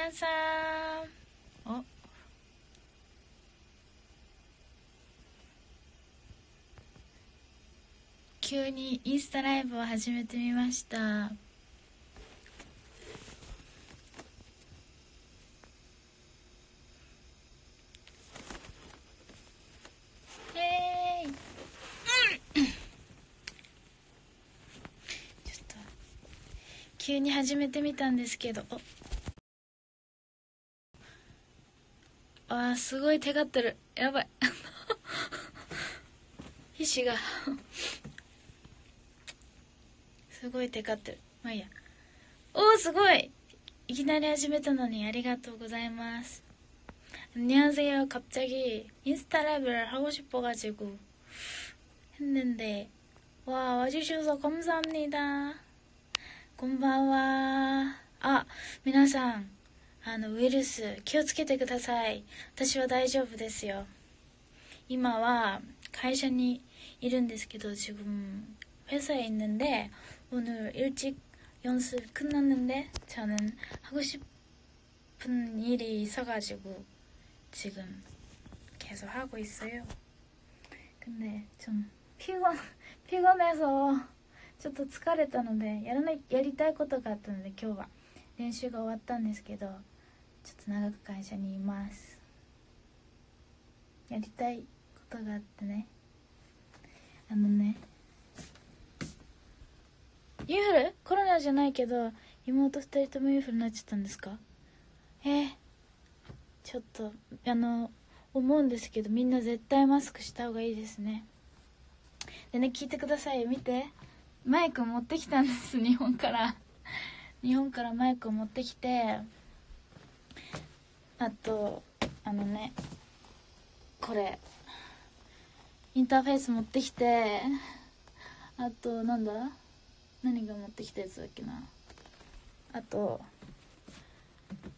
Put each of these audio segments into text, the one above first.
皆さん。お。急にインスタライブを始めてみました。急に始めてみたんですけどおあーすごい手がってるやばい皮脂がすごいテカってるまあいいやおおすごいいきなり始めたのにありがとうございます 안녕하세요. 갑자기 인스타 라이브를 하고 싶어가지고 했는데 와 와주셔서 감사합니다. 곤바와 아, 皆さん あのウイルス気をつけてください。私は大丈夫ですよ。今は会社にいるんですけど 지금 회사에 있는데 오늘 일찍 연습 끝났는데 저는 하고 싶은 일이 있어가지고 지금 계속 하고 있어요. 근데 좀 피곤 피곤해서 ちょっと疲れたのでやらないやりたいことがあったので今日は練習が終わったんですけど ちょっと長く会社にいます。やりたいことがあってね。あのね。インフル？コロナじゃないけど妹2人ともインフルになっちゃったんですか？えー、ちょっとあの思うんですけどみんな絶対マスクした方がいいですね。でね聞いてください。見て。マイク持ってきたんです。日本から。日本からマイクを持ってきて。あとあのねこれインターフェース持ってきてあとなんだ何が持ってきたやつだっけなあと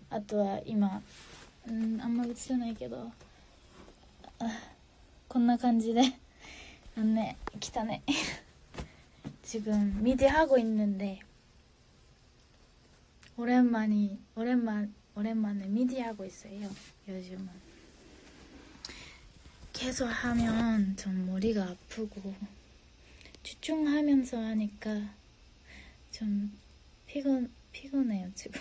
あとは今うんあんま映せないけどあこんな感じであのね汚ね自分미디하고있는데오랜만이오랜만 오랜만에 미디 하고 있어요 요즘은. 계속 하면 좀 머리가 아프고 집중하면서 하니까 좀 피곤 피곤해요 지금.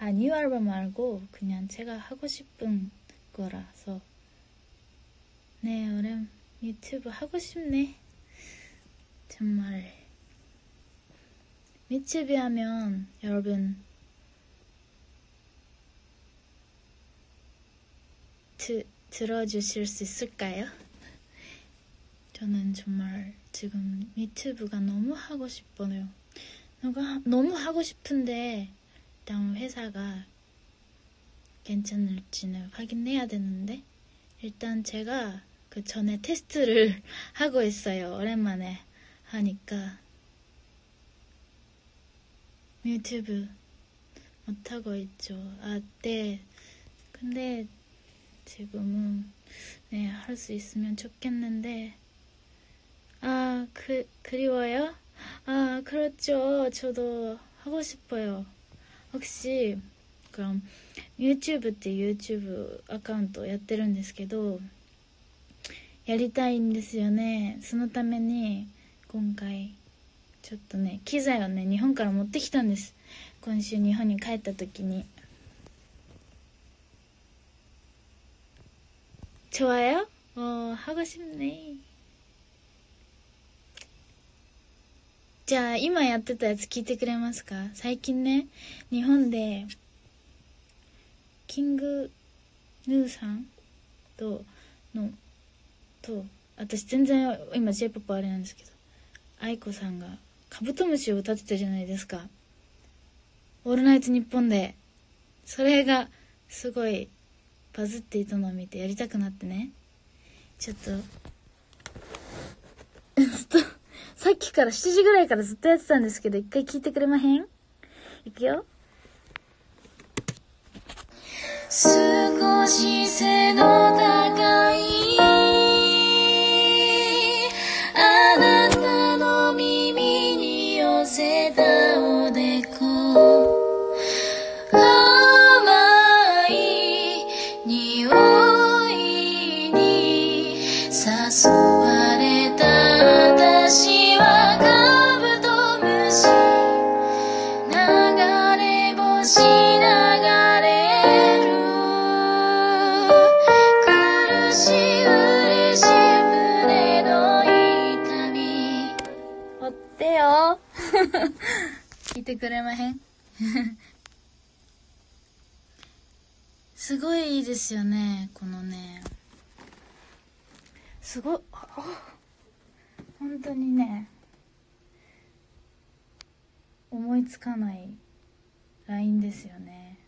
아 뉴 앨범 말고 그냥 제가 하고 싶은 거라서. 네 오랜 유튜브 하고 싶네. 정말 유튜브 하면 여러분 드, 들어주실 수 있을까요? 저는 정말 지금 유튜브가 너무 하고 싶어요. 너무 하고 싶은데 일단 회사가 괜찮을지는 확인해야 되는데 일단 제가 그 전에 테스트를 하고 있어요. 오랜만에 하니까 유튜브 못하고 있죠. 아, 네. 근데 지금은 네, 할 수 있으면 좋겠는데 아, 그, 그리워요? 아, 그렇죠. 저도 하고 싶어요. 혹시 그럼 YouTube っていう YouTube アカウントやってるんですけどやりたいんですよねそのために今回 ちょっとね機材をね日本から持ってきたんです今週日本に帰った時に좋아요어하고싶네じゃあ今やってたやつ聞いてくれますか最近ね日本でキングヌーさんとのと私全然今 j p o p あれなんですけど愛子さんが カブトムシを歌ってたじゃないですか「オールナイトニッポン」で。それがすごいバズっていたのを見てやりたくなってね。ちょっと。ずっとさっきから7時ぐらいからずっとやってたんですけど一回聞いてくれまへん？いくよ。少し背の高いてくれまへん？すごいいいですよねこのね。すごい本当にね。思いつかないラインですよね。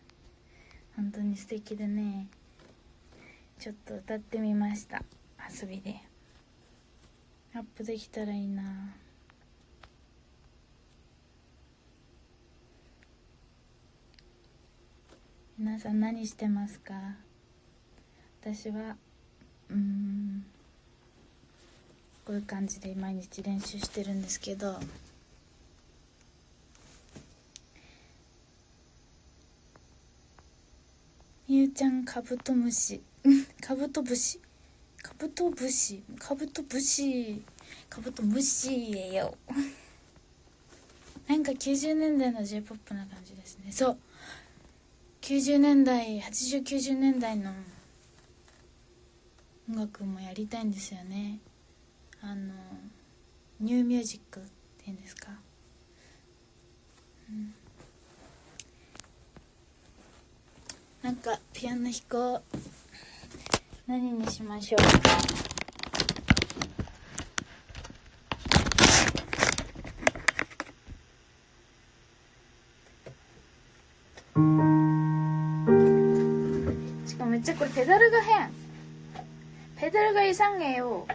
本当に素敵でね。ちょっと歌ってみました。遊びで。アップできたらいいな。皆さん何してますか？私はうんこういう感じで毎日練習してるんですけどみゆちゃんカブトムシ カブトムシ？カブトムシ？カブトムシ？カブトムシえよ。なんか90年代の j p o p な感じですね。そう。90年代8090年代の音楽もやりたいんですよね。あのニューミュージックっていうんですか、うん、なんかピアノ弾こう。何にしましょうし 배달가 해. 배달가 이상해요.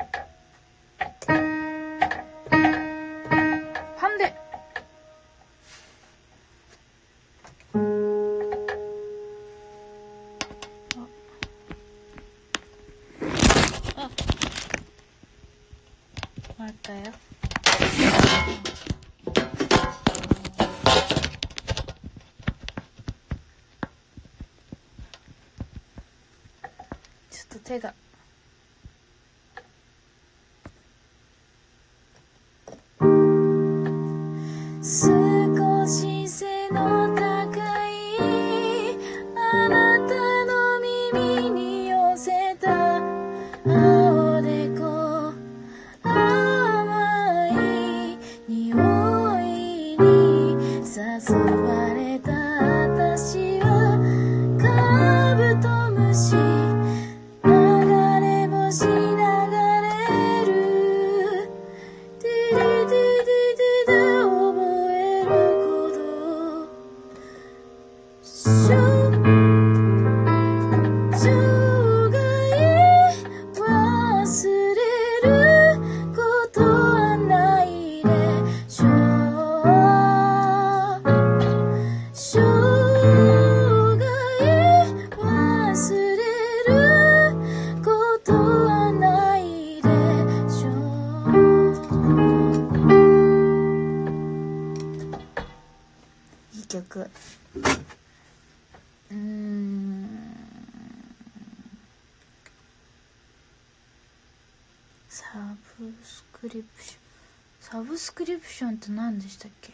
と何でしたっけ？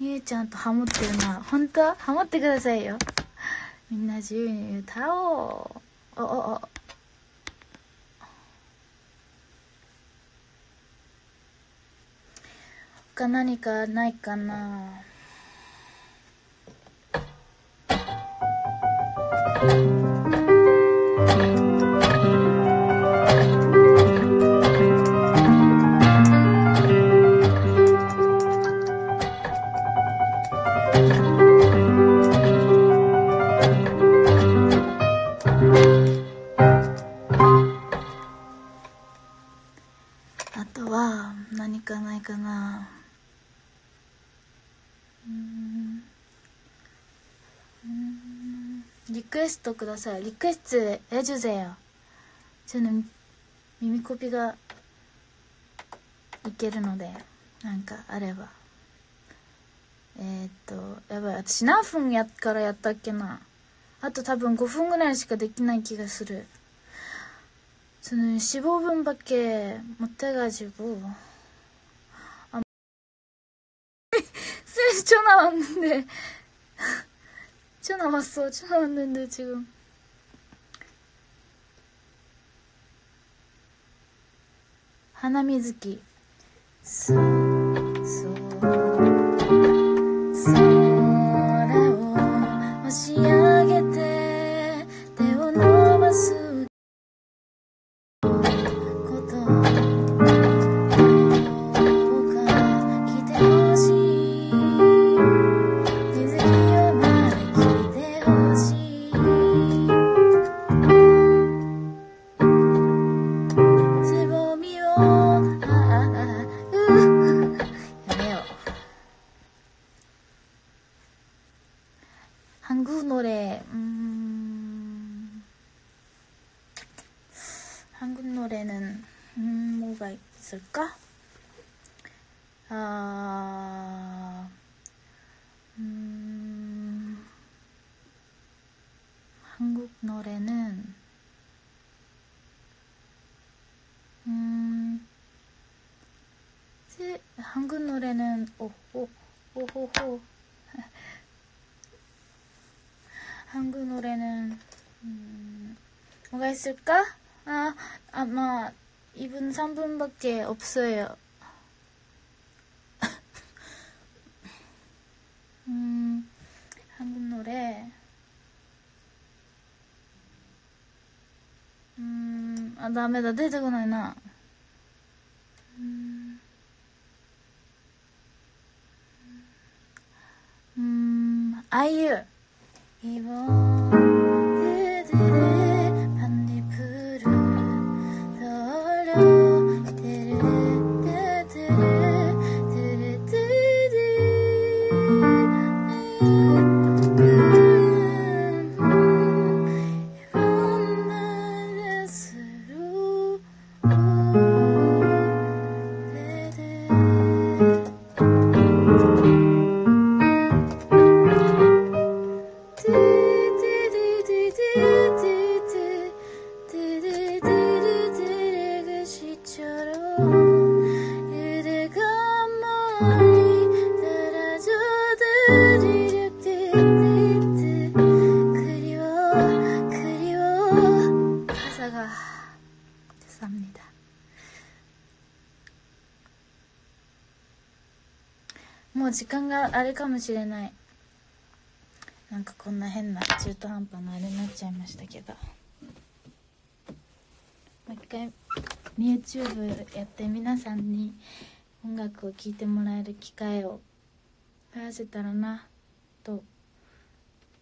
みゆちゃんとハモってるな。本当？ハモってくださいよ。みんな自由に歌おう。おおお。他何かないかな？トくださいリクエスト해주세요저는耳コピがいけるのでなんかあればえー、っとやばい私何分やからやったっけなあと多分5分ぐらいしかできない気がするその15分밖에못해가지고아스트레스전화왔는데 전화 왔어. 전화 왔는데 지금. 하나미즈키. 사, 押 한국 노래는 음 시- 한국 노래는 오호 오호호 한국 노래는 음, 뭐가 있을까? 아 아마 2분 3분밖에 없어요. ダメだ、出てこないな。うん。うーん、あ間があれかもしれない。なんかこんな変な中途半端なあれになっちゃいましたけど。もう一回 YouTube やって皆さんに音楽を聴いてもらえる機会を増やせたらなと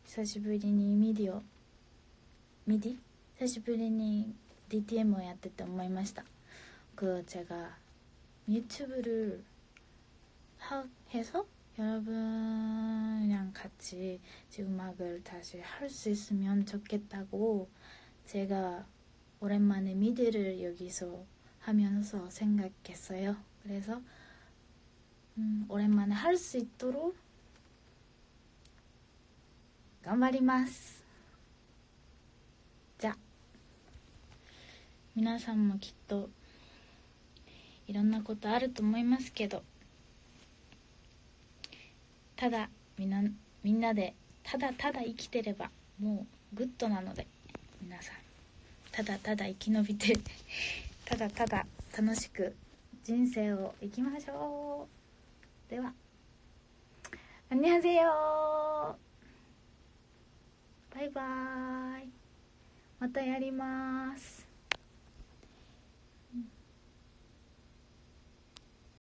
久しぶりにミディをミディ？久しぶりに DTM をやってて思いました。クロちゃが YouTube るはへそ？ 여러분이랑 같이 지금 음악을 다시 할 수 있으면 좋겠다고 제가 오랜만에 미디를 여기서 하면서 생각했어요. 그래서 음, 오랜만에 할 수 있도록 頑張りますじゃあ皆さんもきっといろんなことあると思いますけど ただみなみんなでただただ生きてればもうグッドなので皆さん。ただただ生き延びて ただただ楽しく人生を生きましょう。では 안녕하세요バイバーイ。またやります。